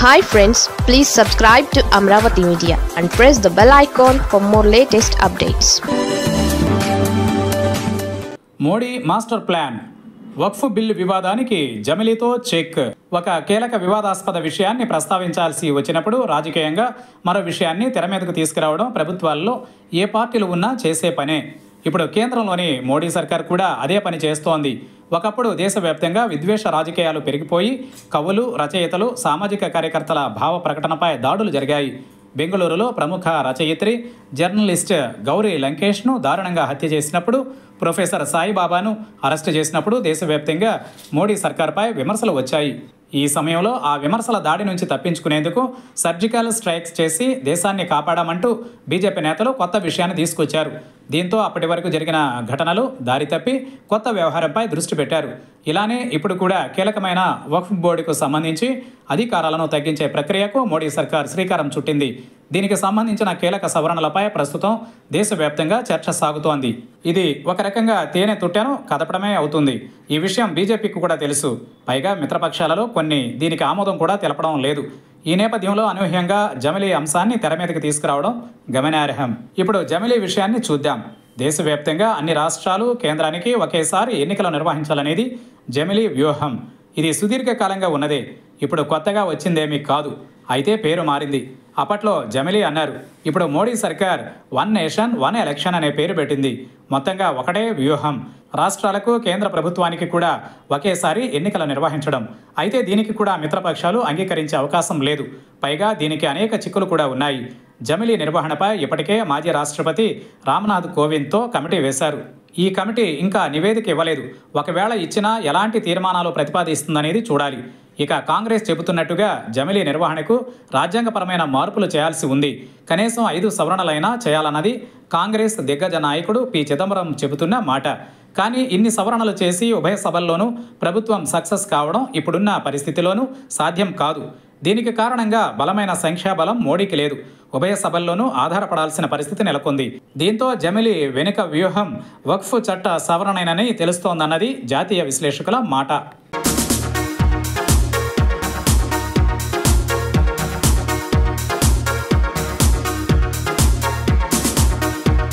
Hi friends please subscribe to Amaravati media and press the bell icon for more latest updates Modi master plan. Waqf bill వివాదానికి జమిలీతో check. ఒక కీలక వివాదాస్పద విషయాన్ని ప్రస్తావించాల్సి వచ్చినప్పుడు రాజకీయంగా మరో విషయాన్ని తెర మీదకు తీసుకురావడం ప్రభుత్వాల్లో ఏ పార్టీలు ఉన్నా చేసే పనే. ఇప్పుడు కేంద్రంలోని మోడీ సర్కార్ కూడా అదే పని చేస్తోంది. ఒకప్పుడు దేశవ్యాప్తంగా విద్వేష రాజకీయాలు పెరిగిపోయి కవులు రచయితలు సామాజిక కార్యకర్తల భావ ప్రకటనపై దాడులు జరిగాయి. బెంగళూరులో ప్రముఖ రచయిత్రి జర్నలిస్ట్ గౌరీ లంకేష్ను దారుణంగా హత్య చేసినప్పుడు ప్రొఫెసర్ సాయిబాబాను అరెస్టు చేసినప్పుడు దేశవ్యాప్తంగా మోడీ సర్కార్పై విమర్శలు వచ్చాయి. ఈ సమయంలో ఆ విమర్శల దాడి నుంచి తప్పించుకునేందుకు సర్జికల్ స్ట్రైక్స్ చేసి దేశాన్ని కాపాడామంటూ బీజేపీ నేతలు కొత్త విషయాన్ని తీసుకొచ్చారు. దీంతో అప్పటి వరకు జరిగిన ఘటనలు దారి తప్పి కొత్త వ్యవహారంపై దృష్టి పెట్టారు. ఇలానే ఇప్పుడు కూడా కీలకమైన వక్ఫ్ బోర్డుకు సంబంధించి అధికారాలను తగ్గించే ప్రక్రియకు మోడీ సర్కార్ శ్రీకారం చుట్టింది. దీనికి సంబంధించిన కీలక సవరణలపై ప్రస్తుతం దేశవ్యాప్తంగా చర్చ సాగుతోంది. ఇది ఒక రకంగా తేనె తుట్టెను కదపడమే అవుతుంది. ఈ విషయం బీజేపీకి కూడా తెలుసు. పైగా మిత్రపక్షాలలో కొన్ని దీనికి ఆమోదం కూడా తెలపడం లేదు. ఈ నేపథ్యంలో అనూహ్యంగా జమిలీ అంశాన్ని తెర మీదకి తీసుకురావడం గమనార్హం. ఇప్పుడు జమిలీ విషయాన్ని చూద్దాం. దేశవ్యాప్తంగా అన్ని రాష్ట్రాలు కేంద్రానికి ఒకేసారి ఎన్నికలు నిర్వహించాలనేది జమిలీ వ్యూహం. ఇది సుదీర్ఘకాలంగా ఉన్నదే. ఇప్పుడు కొత్తగా వచ్చిందేమీ కాదు. అయితే పేరు మారింది. అప్పట్లో జమిలీ అన్నారు ఇప్పుడు మోడీ సర్కార్ వన్ నేషన్ వన్ ఎలక్షన్ అనే పేరు పెట్టింది. మొత్తంగా ఒకటే వ్యూహం. రాష్ట్రాలకు కేంద్ర ప్రభుత్వానికి కూడా ఒకేసారి ఎన్నికలు నిర్వహించడం. అయితే దీనికి కూడా మిత్రపక్షాలు అంగీకరించే అవకాశం లేదు. పైగా దీనికి అనేక చిక్కులు కూడా ఉన్నాయి. జమిలీ నిర్వహణపై ఇప్పటికే మాజీ రాష్ట్రపతి రామ్నాథ్ కోవింద్తో కమిటీ వేశారు. ఈ కమిటీ ఇంకా నివేదిక ఇవ్వలేదు. ఒకవేళ ఇచ్చినా ఎలాంటి తీర్మానాలు ప్రతిపాదిస్తుందనేది చూడాలి. ఇక కాంగ్రెస్ చెబుతున్నట్టుగా జమిలీ నిర్వహణకు రాజ్యాంగపరమైన మార్పులు చేయాల్సి ఉంది. కనీసం ఐదు సవరణలైనా చేయాలన్నది కాంగ్రెస్ దిగ్గజ నాయకుడు పి. చిదంబరం చెబుతున్న మాట. కానీ ఇన్ని సవరణలు చేసి ఉభయ సభల్లోనూ ప్రభుత్వం సక్సెస్ కావడం ఇప్పుడున్న పరిస్థితిలోనూ సాధ్యం కాదు. దీనికి కారణంగా బలమైన సంఖ్యాబలం మోడీకి లేదు. ఉభయ సభల్లోనూ ఆధారపడాల్సిన పరిస్థితి నెలకొంది. దీంతో జమిలి వెనుక వ్యూహం వక్ఫ్ చట్ట సవరణైనని తెలుస్తోందన్నది జాతీయ విశ్లేషకుల మాట.